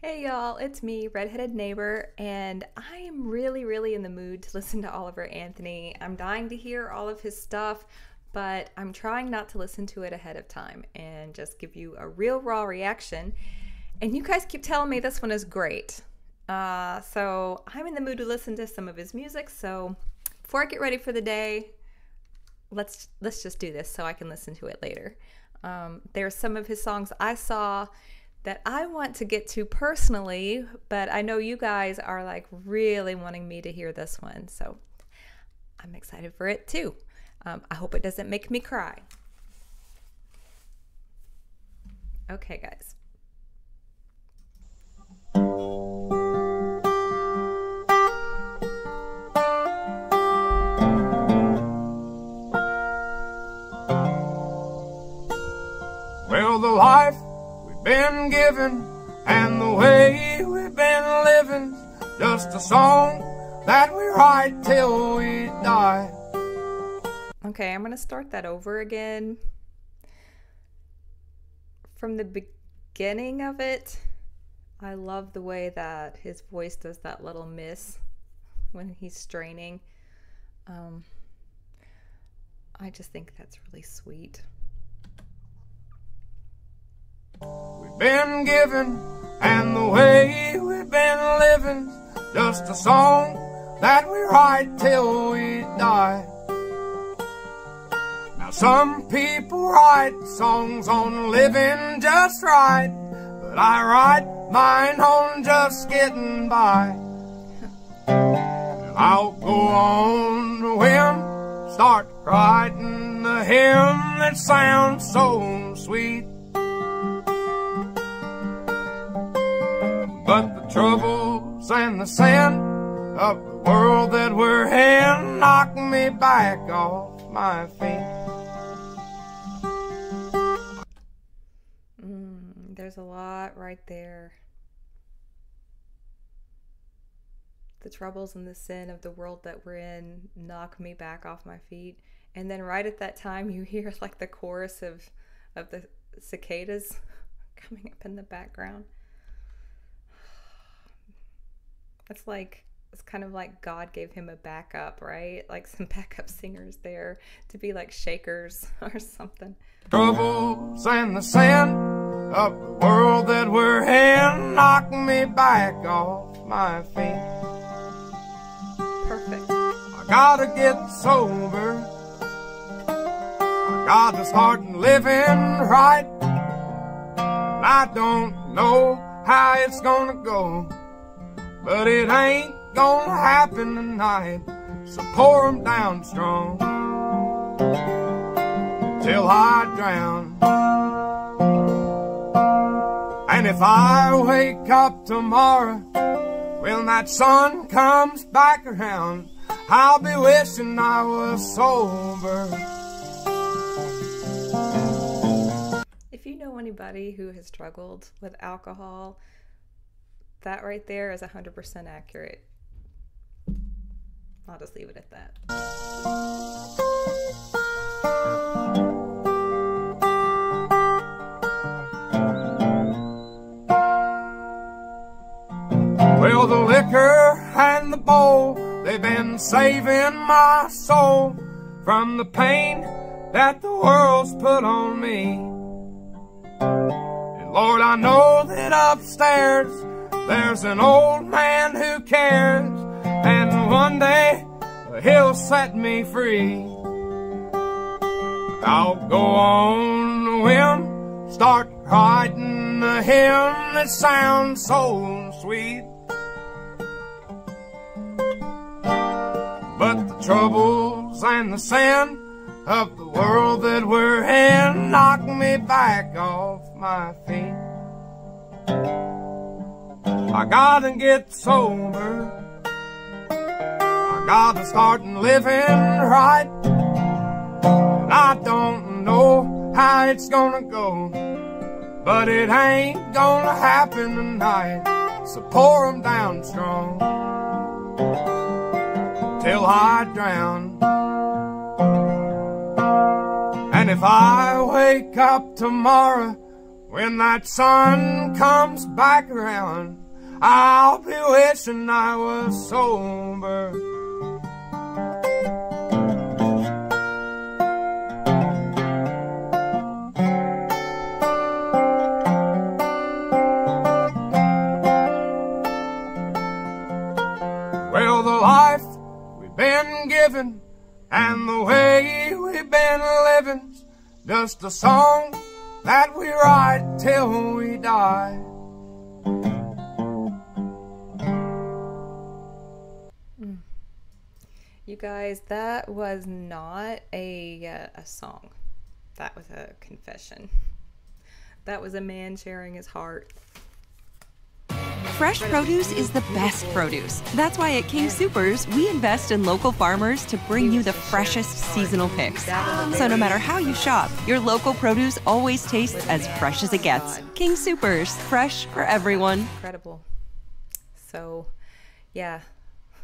Hey y'all, it's me, Redheaded Neighbor, and I am really, really in the mood to listen to Oliver Anthony. I'm dying to hear all of his stuff, but I'm trying not to listen to it ahead of time and just give you a real raw reaction. And you guys keep telling me this one is great. Uh, so I'm in the mood to listen to some of his music. So before I get ready for the day, let's let's just do this so I can listen to it later. Um, there's some of his songs I saw that I want to get to personally, but I know you guys are like really wanting me to hear this one. So I'm excited for it too. Um, I hope it doesn't make me cry. Okay, guys. Well, the life we've been given and the way we've been living, just a song that we write till we die. Okay, I'm going to start that over again. From the beginning of it, I love the way that his voice does that little miss when he's straining. Um, I just think that's really sweet. We've been given and the way we've been living, just a song that we write till we die. Now some people write songs on living just right, but I write mine on just getting by. And I'll go on to whim, start writing the hymn that sounds so sweet. But the troubles and the sin of the world that we're in knock me back off my feet. Mm, there's a lot right there. The troubles and the sin of the world that we're in knock me back off my feet. And then right at that time, you hear like the chorus of of the cicadas coming up in the background. It's like it's kind of like God gave him a backup, right? Like some backup singers there to be like shakers or something. Troubles and the sin of the world that we're in knock me back off my feet. Perfect. I gotta get sober. I gotta start living right. And I don't know how it's gonna go. But it ain't gonna happen tonight. So pour 'em down strong till I drown. And if I wake up tomorrow when that sun comes back around, I'll be wishing I was sober. If you know anybody who has struggled with alcohol, that right there is 100% accurate. I'll just leave it at that. Well, the liquor and the bowl, they've been saving my soul from the pain that the world's put on me. And Lord, I know that upstairs there's an old man who cares, and one day he'll set me free. I'll go on a whim, start writing a hymn that sounds so sweet. But the troubles and the sin of the world that we're in knock me back off my feet. I gotta get sober. I gotta start living right. And I don't know how it's gonna go. But it ain't gonna happen tonight. So pour 'em down strong till I drown. And if I wake up tomorrow When that sun comes back around, I'll be wishing I was sober. Well, the life we've been given and the way we've been living's just a song that we write till we die. You guys, that was not a uh, a song. That was a confession. That was a man sharing his heart. Fresh produce is the best produce. That's why at King Supers, we invest in local farmers to bring you the freshest seasonal picks. So no matter how you shop, your local produce always tastes as fresh as it gets. King Supers, fresh for everyone. Incredible. So, yeah,